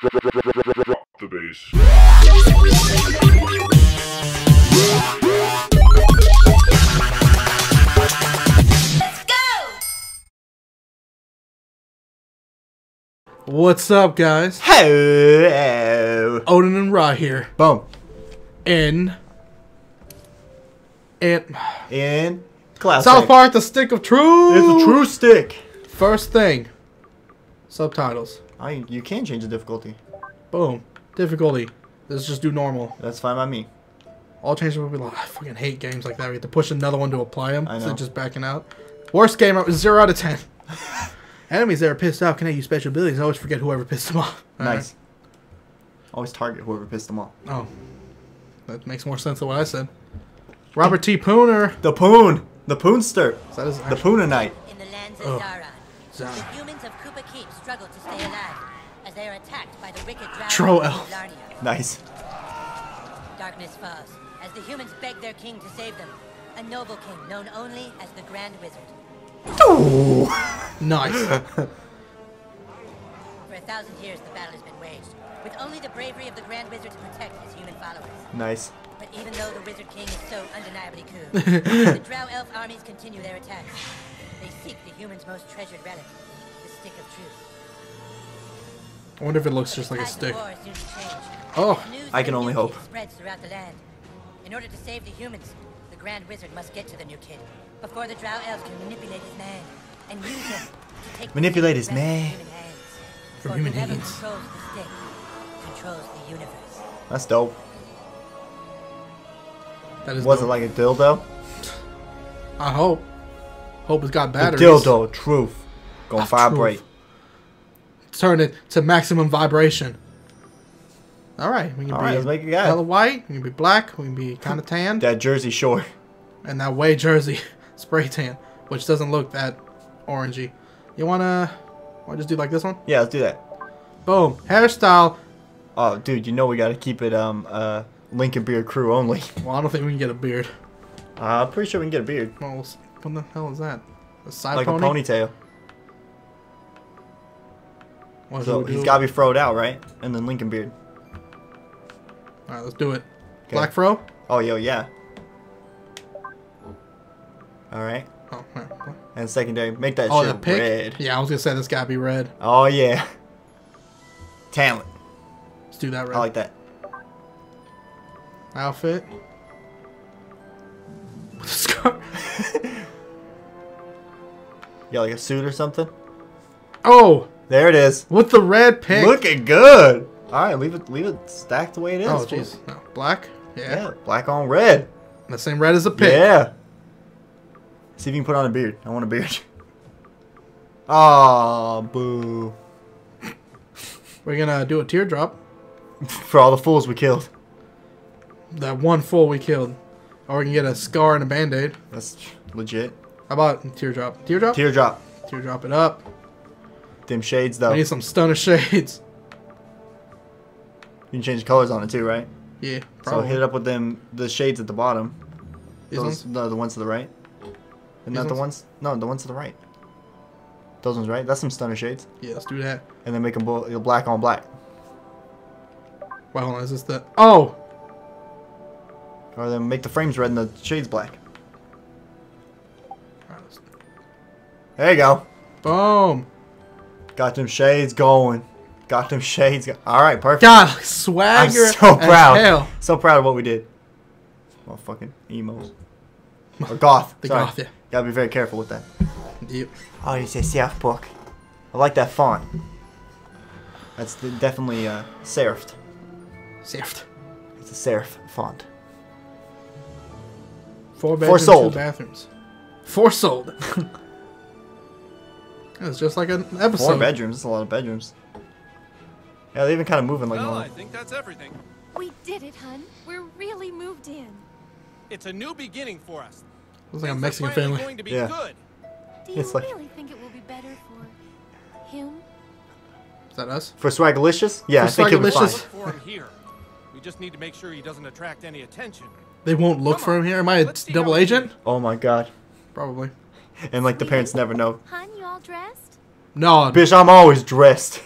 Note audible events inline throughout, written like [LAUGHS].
Drop the bass. What's up, guys? Hello. Odin and Raw here. Boom. In. In. In classic. South Park, The Stick of Truth! It's a true stick. First thing. Subtitles. I you can change the difficulty. Boom. Difficulty. Let's just do normal. That's fine by me. All changes will be like, I fucking hate games like that. We have to push another one to apply them. I Instead know. of just backing out. Worst game, 0 out of 10. [LAUGHS] Enemies that are pissed off cannot use special abilities. I always forget whoever pissed them off. Nice. Always target whoever pissed them off. Oh. That makes more sense than what I said. Robert T. Pooner. The Poon. The Poonster. Is that his The actual- Poonanite. In the lands of Oh. Zaron. the humans of Kupa Keep struggle to stay alive as they are attacked by the wicked drow Troll elf. Larnia. Nice. Darkness falls as the humans beg their king to save them, a noble king known only as the Grand Wizard. Oh, [LAUGHS] Nice. [LAUGHS] For a thousand years, the battle has been waged, with only the bravery of the Grand Wizard to protect his human followers. Nice. But even though the Wizard King is so undeniably cool, [LAUGHS] the drow elf armies continue their attacks. They seek the humans' most treasured relic, the Stick of Truth. I wonder if it looks just like a stick. war soon to change. Oh. I can only hope. Spreads throughout the land. In order to save the humans, the Grand Wizard must get to the new kid before the Drow elves can manipulate his mind and use him to take Manipulate his stick from man. human hands. From human hands. controls the stick controls the universe. That's dope. That is Was it like a dildo? I hope. Hope it's got The batteries. dildo. Truth. Gonna vibrate. truth. Turn it to maximum vibration. All right, we can All be right, let's make it guy. hella white. We can be black. We can be [LAUGHS] kind of tan, That Jersey Shore. and that way jersey [LAUGHS] spray tan, which doesn't look that orangey. You wanna? Want to just do like this one? Yeah, let's do that. Boom. Hairstyle. Oh, dude, you know we gotta keep it um uh Lincoln Beard crew only. Well, I don't think we can get a beard. Uh, I'm pretty sure we can get a beard. Well, let's- what the hell is that? A side like pony? a ponytail. What So he's gotta be froed out, right? And then Lincoln Beard. All right, let's do it. Okay. Black fro. Oh, yo, yeah. Alright. Oh, yeah. And secondary, make that oh, shit the pick. red. Yeah, I was gonna say this gotta be red. Oh, yeah. Talent. Let's do that red. I like that. Outfit. [LAUGHS] With a scarf. [LAUGHS] Got like a suit or something? Oh, There it is. with the red pick. Looking good. Alright, leave it leave it stacked the way it is. Oh, jeez. No, black. Yeah. Yeah, black on red. The same red as the pick. Yeah. See if you can put on a beard. I want a beard. [LAUGHS] Ah, boo. We're gonna do a teardrop. [LAUGHS] For all the fools we killed. That one fool we killed. Or we can get a scar and a band-aid. That's legit. How about teardrop? Teardrop? Teardrop. teardrop it up. Dim shades though. I need some stunner [LAUGHS] shades. You can change the colors on it too, right? Yeah, So hit it up with them the shades at the bottom. These Those ones? no, the ones to the right. And not the ones? no, the ones to the right. Those ones right? That's some stunner shades. Yeah, let's do that. And then make them black on black. Wait, hold on. Is this the... Oh! Or then make the frames red and the shades black. There you go. Boom! Got them shades going. Got them shades. Go- All right, perfect. God, swagger. I'm so proud. So proud of what we did. Motherfucking emos. Or goth. [LAUGHS] The sorry. goth, yeah. Gotta be very careful with that. Yep. Oh, you say South book. I like that font. That's definitely uh, serifed. Sift. It's a serif font. Four bedrooms, sold. two bathrooms. Four sold. [LAUGHS] it's just like an episode. Four bedrooms. That's a lot of bedrooms. Yeah, they're even kind of moving like Well, I think that's everything. We did it, hun. We're really moved in. It's a new beginning for us. Looks like a Mexican finally family. going to be Yeah. good. Do you It's like- really think it will be better for him? Is that us? For Swagalicious? Yeah, For I think it'll be fine. For him here. We just need to make sure he doesn't attract any attention. They won't look for him here? Am I a double agent? Oh my god. Probably. And like the parents never know. Hun, you all dressed? No. Bitch, I'm always dressed.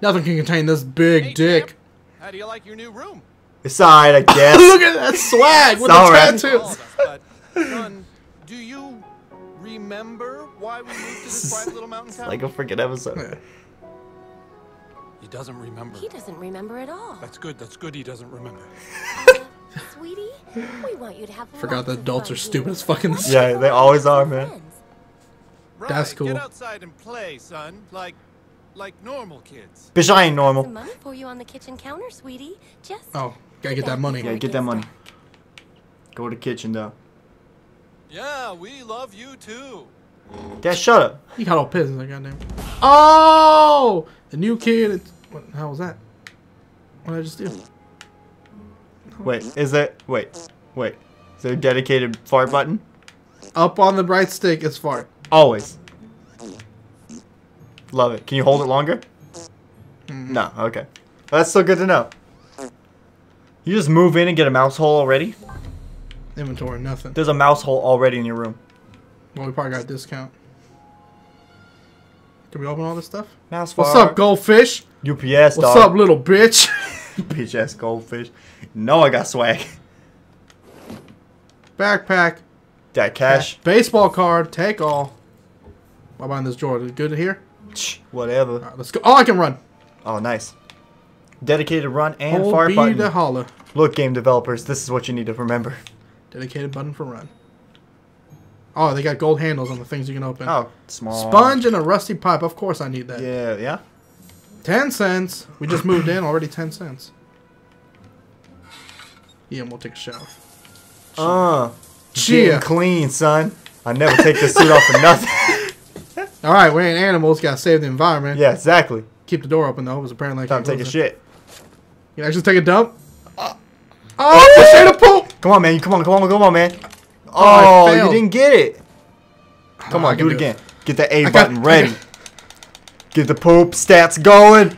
Nothing can contain this big Hey, dick. champ, How do you like your new room? It's alright, I [LAUGHS] guess. Look at that swag with It's the alright. tattoo. All us, but son, do you remember why we moved to this quiet little mountain town? [LAUGHS] like a freaking episode. he doesn't remember. He doesn't remember at all. That's good. That's good. He doesn't remember. [LAUGHS] Sweetie, we want you to have Forgot lots that adults are stupid as fucking this. Yeah, they always are, man. Right, That's cool. Get outside and play, son. Like, like normal kids. Bitch, I ain't Some normal. money for you on the kitchen counter, sweetie. Just Oh, gotta get that money. Yeah, get that money. Go to the kitchen, though. Yeah, we love you too. Dad, shut up. He got all pissed. Like, goddamn. Oh, the new kid. It's, what the hell was that? What did I just do? Wait, is that. Wait, wait. Is there a dedicated fart button? Up on the right stick is fart. Always. Love it. Can you hold it longer? Mm-hmm. No, okay. That's still good to know. You just move in and get a mouse hole already? Inventory, nothing. There's a mouse hole already in your room. Well, we probably got a discount. Can we open all this stuff? Mouse What's fart. up, goldfish? UPS, What's dog. up, little bitch? [LAUGHS] Bitch ass goldfish. No, I got swag. Backpack. That cash. Baseball card. Take all. About in this drawer? Is it good here? Whatever. Right, let's go. Oh, I can run. Oh, nice. Dedicated run and Hold fart B button. to holler. Look, game developers, this is what you need to remember. Dedicated button for run. Oh, they got gold handles on the things you can open. Oh, small. Sponge and a rusty pipe. Of course I need that. Yeah, yeah. Ten cents. We just moved in. Already ten cents. Yeah, and we'll take a shower. Uh, Chia. clean, son. I never take this suit off for nothing. [LAUGHS] All right, we're in animals. Gotta save the environment. yeah, exactly. Keep the door open though, It was apparently I Time to take a it. shit. You actually take a dump. Oh, fish ate a poop. Come on, man. Come on, come on, come on, man. I Oh, you didn't get it. Come Oh, on, do it do it. again. Get the A button [LAUGHS] I ready. Get the poop stats going.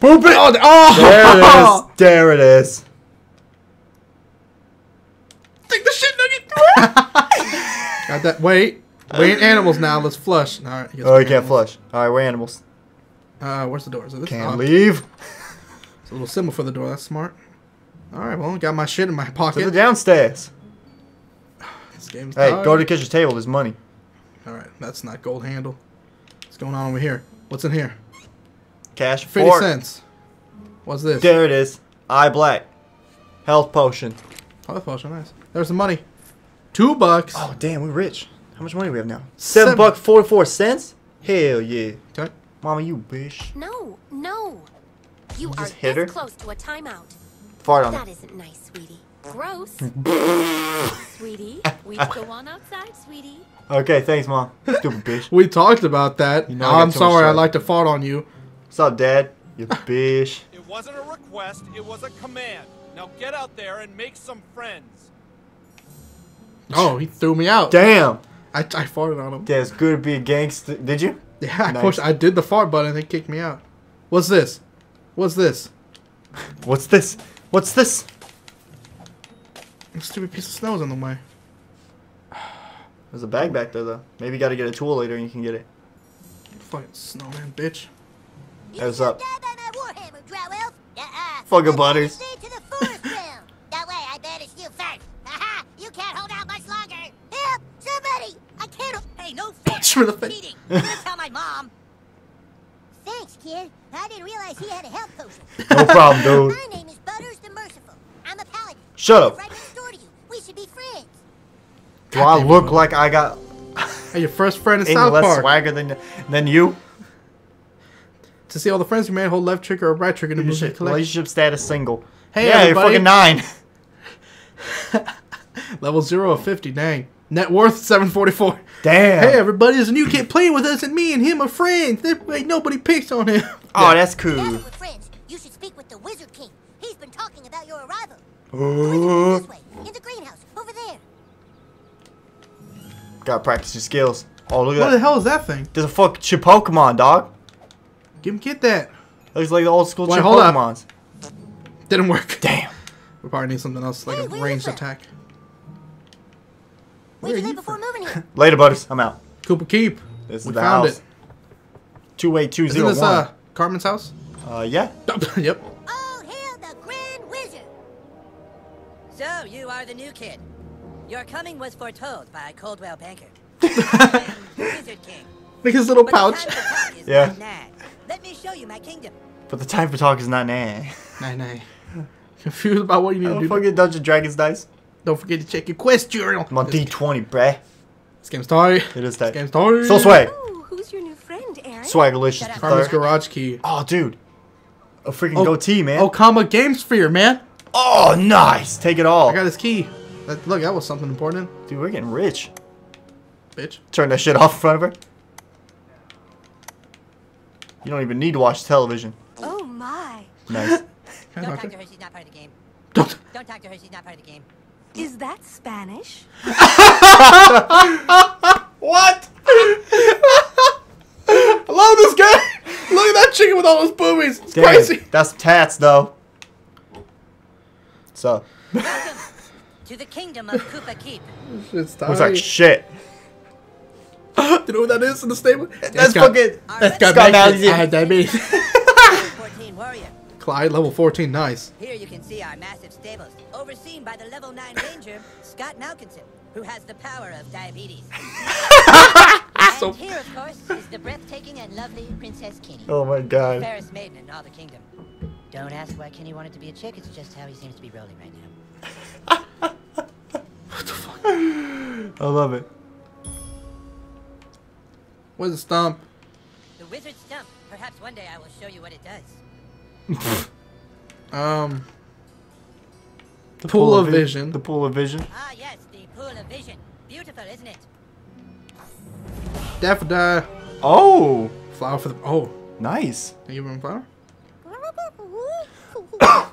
Poop it. Oh, oh. There it is. [LAUGHS] There it is. Take the shit nugget. [LAUGHS] got that. Wait. We ain't animals now. Let's flush. All right. Oh, you can't flush. All right, we're animals. Uh, where's the door? Is it this? Can't leave. [LAUGHS] It's a little symbol for the door. That's smart. All right. Well, got my shit in my pocket. To the downstairs. This game's Hey, tired. go to the kitchen table. There's money. All right. That's not gold handle. What's going on over here? What's in here? Cash. Fifty Fork. cents. What's this? There it is. Eye black. Health potion. Oh, that's potion. Nice. There's the money. Two bucks. Oh, damn, we're rich. How much money do we have now? Seven. Seven buck forty-four cents. Hell yeah, Okay. mama, you bitch. No, no. You are just hit her? close to a timeout. Fart on That it. isn't nice, sweetie. Gross. sweetie, we [LAUGHS] go on outside, sweetie. Okay, thanks, mom. Stupid [LAUGHS] bitch. We talked about that. You know I I'm sorry. I'd like to fart on you. What's up, dad? You [LAUGHS] bitch. It wasn't a request. It was a command. Now get out there and make some friends. Oh, he threw me out. Damn. I, I farted on him. Dad's good to be a gangster. Did you? Yeah, I Nice. pushed. I did the fart button and they kicked me out. What's this? What's this? What's this? What's this? A stupid piece of snow's in the way. There's a bag back there, though. Maybe you gotta get a tool later and you can get it. Fucking snowman, bitch. Hey, what's up? Die by warhammer, Drow. Fucking butters. Stay the. [LAUGHS] That way, I banish you first. Aha! You can't hold out much longer. Help! Somebody! I can't. Hey, no fair. Punch him in the face. Cheating. [LAUGHS] I'm my mom. Thanks, kid. I didn't realize he had a health potion. No problem, [LAUGHS] dude. My name is Butters the Merciful. I'm a paladin. Shut up. Right next door to you. We should. Do I look like I got Hey, your first friend in any South less Park. swagger than than you? To see all the friends you made, hold left trigger or right trigger to move the Relationship, collection. relationship status single. Hey, yeah, everybody. you're fucking nine. [LAUGHS] Level zero of fifty. Dang. Net worth seven forty four. Damn. Hey, everybody! There's a new kid playing with us, and me and him are friends. There ain't nobody picks on him. oh, that's Now cool. that we're friends, you should speak with the Wizard King. He's been talking about your arrival. Ooh. This uh. way, in the greenhouse, over there. Gotta practice your skills. Oh, look at that. What the hell is that thing? There's a fucking chip Pokemon, dog. Give him get that. Looks like the old school Wait, chip hold up. Didn't work. Damn. We probably need something else, like Hey, a where ranged attack. Where'd are you before moving here? [LAUGHS] Later, buddies. I'm out. Kupa Keep. This is we the found house. it. Two eight two Isn't this uh Cartman's house? Uh, yeah. yep. All hail the Grand Wizard! So, you are the new kid. Your coming was foretold by a Coldwell Banker. [LAUGHS] I Wizard King. Look his little But the pouch. time to talk is [LAUGHS] Yeah. not. Let me show you my kingdom. But the time for talk is not now. Nay, nay. Confused about what you need to Don't do. forget Dungeons and Dragons dice. Don't forget to check your quest journal. I'm on D20, bruh. This game's started. It is This that. game's started. So swag. Who's your new friend, Aaron? Swagalicious Shut up. Cartman's garage key. Oh, dude. A freaking Oh. goatee, man. Oh, comma game sphere, man. Oh, nice. Take it all. I got his key. That, look, that was something important, Dude, we're getting rich. bitch. Turn that shit off in front of her. You don't even need to watch television. Oh my. Nice. [LAUGHS] Don't talk to her, she's not part of the game. [LAUGHS] Don't. Don't talk to her, she's not part of the game. Is that Spanish? [LAUGHS] What? I love this guy. Look at that chicken with all those boobies. It's Damn, crazy. That's tats, though. So, Welcome to the kingdom of Kupa Keep. [LAUGHS] It's looks like shit. Do [LAUGHS] you know what that is in the stable? That's got- fucking. Our That's Red got Scott diabetes. Malazan. I had diabetes. 14 warrior. [LAUGHS] Clyde, level 14, nice. Here you can see our massive stables, overseen by the level 9 ranger, Scott Malkinson, who has the power of diabetes. and So- here, of course, is the breathtaking and lovely Princess Kenny, Oh my god. fairest maiden in all the kingdom. Don't ask why Kenny wanted to be a chick, it's just how he seems to be rolling right now. I love it. Where's the stump? The wizard stump. Perhaps one day I will show you what it does. [LAUGHS] Um, The Pool of vi- vision. The pool of vision. Ah, yes, the pool of vision. Beautiful, isn't it? daffodil. Oh, Flower for the. Oh, nice. can you give him a flower? [COUGHS]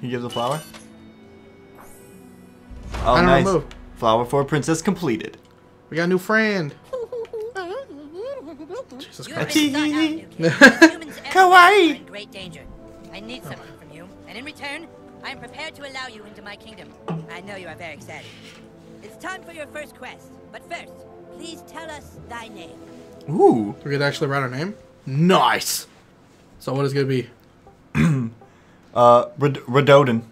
He gives a flower. Oh, I don't nice. remove. Flower for princess completed. We got a new friend. Jesus Christ. been sought out, new kid. Humans everywhere Kawaii. great danger. I need something from you, and in return, I am prepared to allow you into my kingdom. I know you are very excited. It's time for your first quest, but first, please tell us thy name. Ooh. We could actually write our name. Nice. So what is it gonna be? [CLEARS THROAT] Uh, Red- Redodin.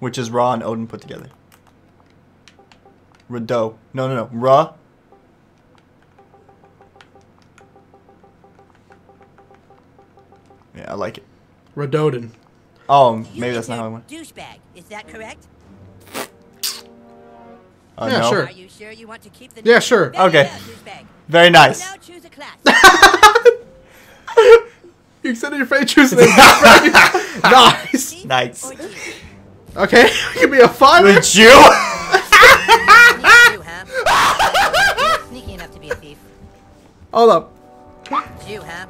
Which is Raw and Odin put together. Redo. No, no, no. Raw. Yeah, I like it. Rododin. Oh, You maybe that's not how I entered went. Douchebag, is that correct? Uh, Yeah, no. sure. Are you sure you want to keep the Yeah, sure. Very Okay. well. Very nice. Now choose a class. [LAUGHS] You said in your face choosing it. [LAUGHS] nice. Nice. Or Jew? Okay, [LAUGHS] give me a five. The Jew? Sneaky huh? You're [LAUGHS] sneaky enough to be a thief. Hold up. Jew, huh?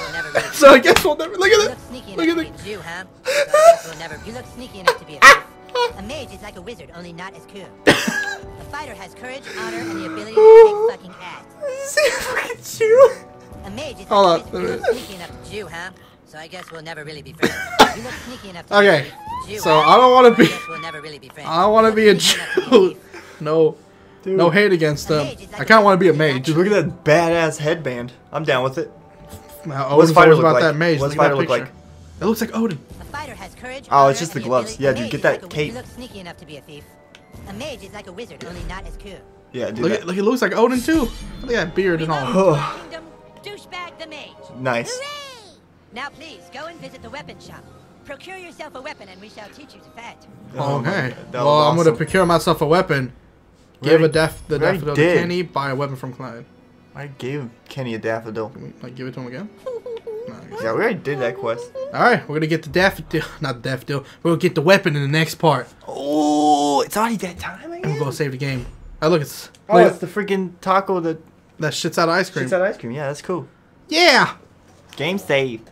We'll never really So I guess we'll never look You at look it. sneaky Look enough at to it. be a Jew, huh? So I guess we'll never. You look sneaky enough to be a thief. [LAUGHS] A mage is like a wizard, only not as cool. A fighter has courage, honor, and the ability to kick fucking ass. Jew. A mage is Hold like on, a wizard. You let look me- sneaky enough to Jew, huh? So I guess we'll never really be friends. You look sneaky enough to Okay, be a Jew, so? I don't want to be. guess we'll never really be friends. I want to be a look sneaky enough to be a Jew. No, Dude. no hate against them. I kind of want to be a mage. Dude, look at that badass headband. I'm down with it. Now, What's Odin's fighter look about like? that mage. What's look fighter look picture. like? It looks like Odin. A fighter has courage. Oh, it's just the gloves. Yeah, dude, get that like cape. Look sneaky enough to be a thief. A mage is like a wizard, only not as cool. Yeah, dude. Look that- look, it looks like Odin too. Look at that beard and all. Kingdom, douchebag the mage. Nice. Hooray! Now please go and visit the weapon shop. Procure yourself a weapon, and we shall teach you to fight. Oh, oh Okay. Well, was I'm gonna procure myself a weapon. We Give a already- def the we already daffodil to. Kenny. Buy a weapon from Clyde. I gave Kenny a daffodil. Can we like give it to him again? [LAUGHS] Nice. Yeah, we already did that quest. All right, we're gonna get the daffodil. [LAUGHS] Not the daffodil. We'll get the weapon in the next part, Oh, it's already that time and we'll go save the game. Oh, look, it's Oh, look, it's the freaking taco that that shit's out of ice cream. shoots out ice cream. Yeah, that's cool. Yeah. Game save.